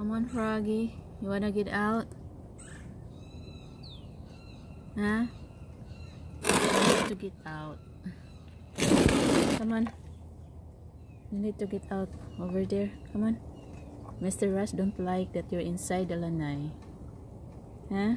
Come on, Froggy. You wanna get out? Huh? You need to get out. Come on. You need to get out over there. Come on. Mr. Rush don't like that you're inside the lanai. Huh?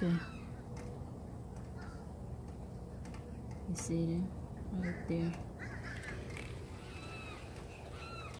Okay. You see it right there.